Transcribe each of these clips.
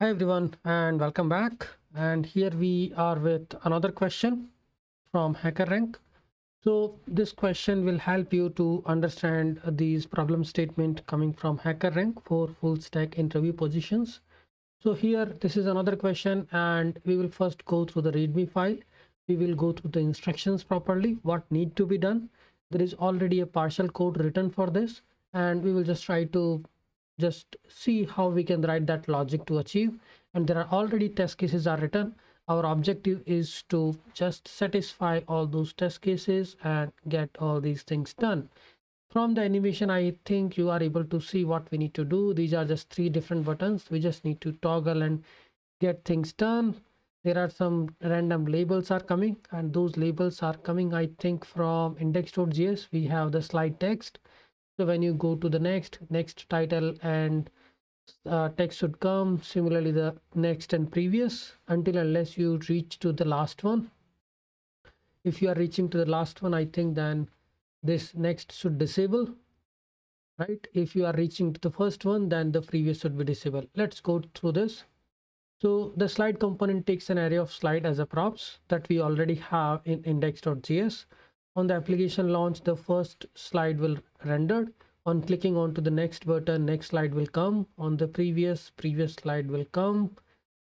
Hi everyone and welcome back and here we are with another question from HackerRank. So this question will help you to understand these problem statement coming from HackerRank for full stack interview positions. So here this is another question and we will first go through the readme file. We will go through the instructions properly what need to be done. There is already a partial code written for this and we will just try to just see how we can write that logic to achieve. And there are already test cases are written. Our objective is to just satisfy all those test cases and get all these things done. From the animation i think you are able to see what we need to do. These are just three different buttons. We just need to toggle and get things done. There are some random labels are coming and those labels are coming i think from index.js we have the slide text so when you go to the next next title and uh, text should come similarly the next and previous until unless you reach to the last one. If you are reaching to the last one i think then this next should disable right? If you are reaching to the first one then the previous should be disabled let's go through this. So the slide component takes an array of slide as a props that we already have in index.js on the application launch the first slide will rendered on clicking onto the next button next slide will come. On the previous previous slide will come.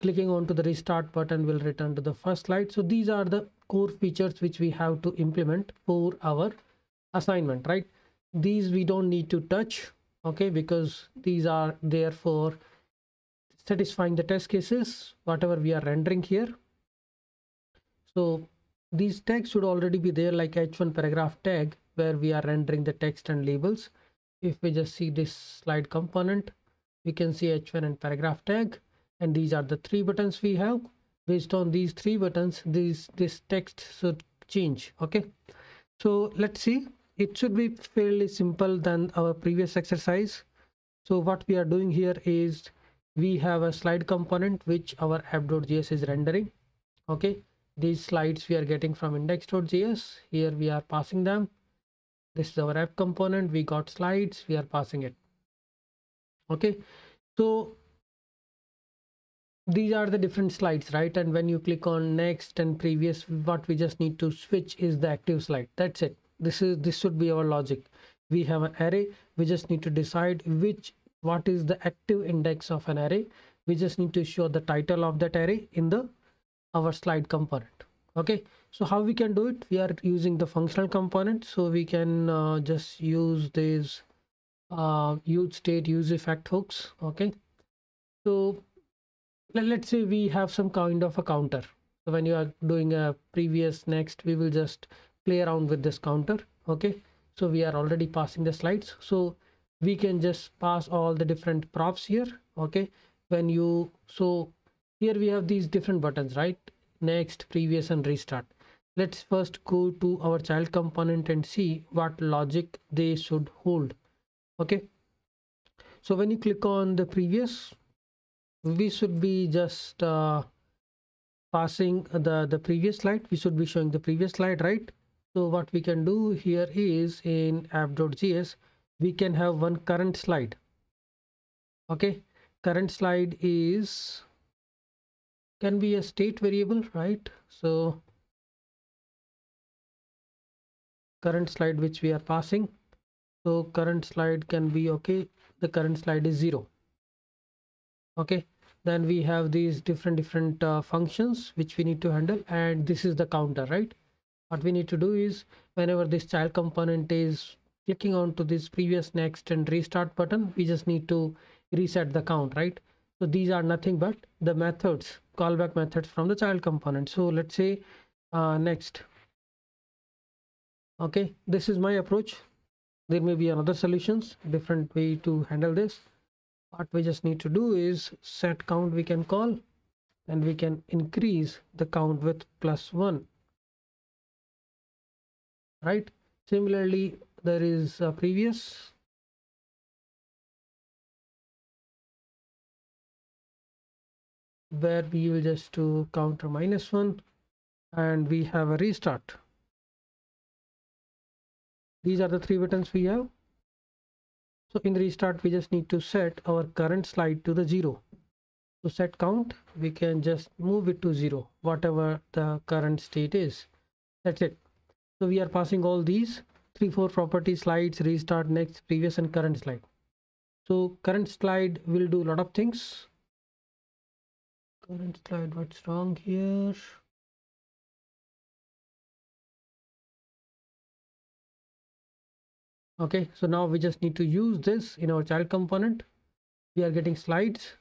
Clicking onto the restart button will return to the first slide. So these are the core features which we have to implement for our assignment right? These we don't need to touch okay because these are there for satisfying the test cases whatever we are rendering here. So these tags should already be there like h1 paragraph tag where we are rendering the text and labels. If we just see this slide component we can see h1 and paragraph tag and these are the three buttons we have. Based on these three buttons these this text should change okay? So let's see. It should be fairly simple than our previous exercise. So what we are doing here is we have a slide component which our app.js is rendering okay these slides we are getting from index.js here we are passing them. This is our app component. We got slides. We are passing it. Okay. So these are the different slides right? And when you click on next and previous what we just need to switch is the active slide. That's it. This is this should be our logic. We have an array. We just need to decide which what is the active index of an array. We just need to show the title of that array in the our slide component okay? So how we can do it? We are using the functional component so we can uh, just use these uh, use state use effect hooks okay? So let, let's say we have some kind of a counter. So when you are doing a previous next we will just play around with this counter okay? So we are already passing the slides. So we can just pass all the different props here okay? When you so here we have these different buttons right? Next previous and restart. Let's first go to our child component and see what logic they should hold. Okay? So when you click on the previous we should be just uh, passing the the previous slide. We should be showing the previous slide right? So what we can do here is in app.js we can have one current slide. Okay? Current slide is can be a state variable right? So current slide which we are passing. So current slide can be okay the current slide is zero. Okay then we have these different different uh, functions which we need to handle and this is the counter right? What we need to do is whenever this child component is clicking on to this previous next and restart button we just need to reset the count right? So these are nothing but the methods callback methods from the child component. So let's say uh, next. Okay this is my approach. There may be another solutions different way to handle this. What we just need to do is set count we can call and we can increase the count with plus one. Right? Similarly there is a previous where we will just to counter minus one and we have a restart. These are the three buttons we have. So in restart we just need to set our current slide to the zero. To set count we can just move it to zero whatever the current state is. That's it. So we are passing all these three four property slides restart next previous and current slide. So current slide will do a lot of things current slide what's wrong here. Okay so now we just need to use this in our child component. We are getting slides.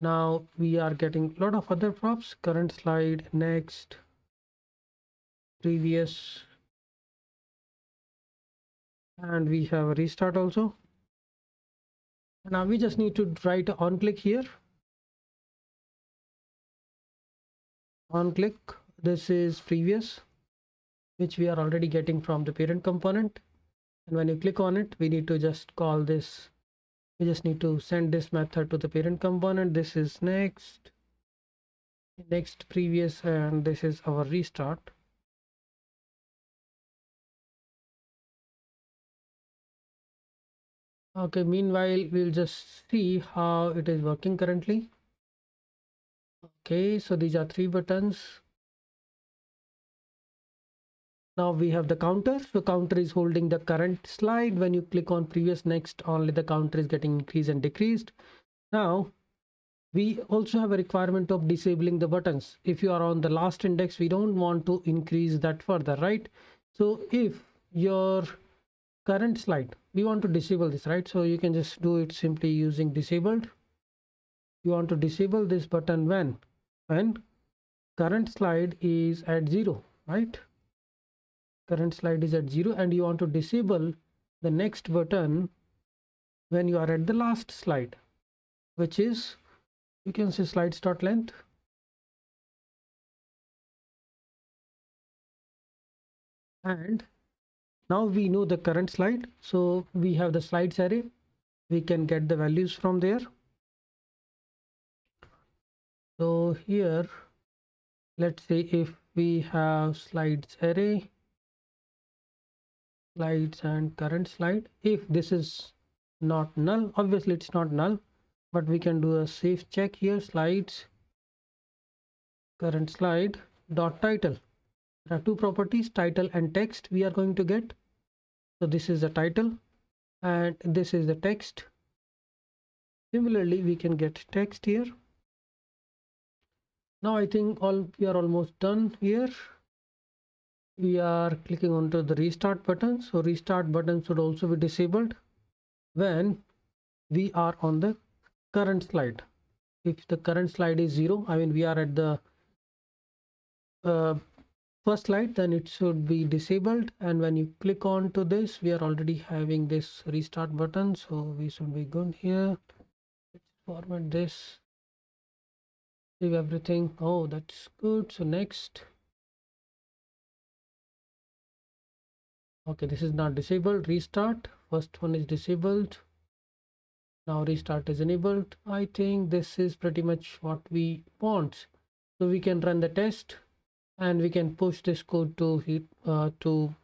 Now we are getting a lot of other props. Current slide next previous and we have a restart also. Now we just need to write on click here on click this is previous which we are already getting from the parent component. And when you click on it we need to just call this we just need to send this method to the parent component. This is next. Next previous and this is our restart. Okay meanwhile we'll just see how it is working currently okay so these are three buttons. Now we have the counter. So counter is holding the current slide. When you click on previous next only the counter is getting increased and decreased. Now we also have a requirement of disabling the buttons. If you are on the last index we don't want to increase that further right? So if your current slide we want to disable this right? So you can just do it simply using disabled you want to disable this button when? When? Current slide is at zero right? Current slide is at 0 and you want to disable the next button when you are at the last slide which is you can say slides dot length. And now we know the current slide. So we have the slides array. We can get the values from there so here let's say if we have slides. Array slides and current slide. If this is not null obviously it's not null but we can do a safe check here. Slides current slide dot title. There are two properties title and text we are going to get. So this is the title and this is the text. Similarly we can get text here now i think all we are almost done here. We are clicking onto the restart button. So restart button should also be disabled when we are on the current slide. If the current slide is zero i mean we are at the uh, first slide then it should be disabled. And when you click on to this we are already having this restart button. So we should be good here. Let's format this save everything oh that's good. So next. Okay this is not disabled. Restart. First one is disabled. Now restart is enabled. I think this is pretty much what we want. So we can run the test and we can push this code to uh, to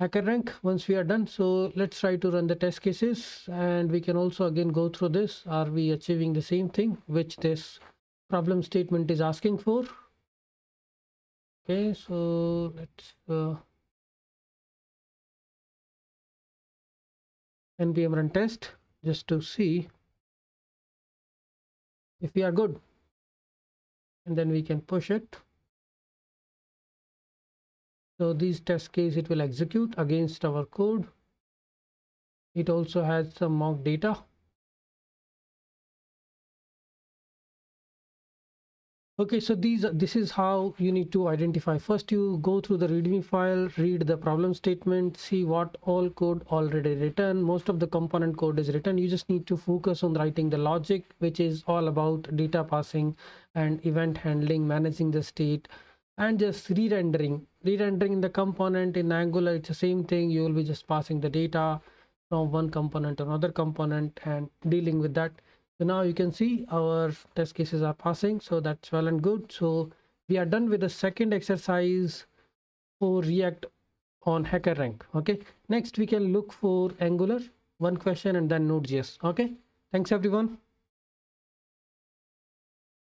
HackerRank once we are done. So let's try to run the test cases and we can also again go through this. Are we achieving the same thing which this problem statement is asking for? Okay so let's uh, npm run test just to see if we are good. And then we can push it so these test case it will execute against our code. It also has some mock data. Okay so these this is how you need to identify. First you go through the readme file read the problem statement see what all code already written. Most of the component code is written. You just need to focus on writing the logic which is all about data passing and event handling managing the state and just re-rendering re-rendering the component in angular it's the same thing. You will be just passing the data from one component to another component and dealing with that. So now you can see our test cases are passing so that's well and good. So we are done with the second exercise for react on HackerRank okay? Next we can look for angular one question and then node.js okay? Thanks everyone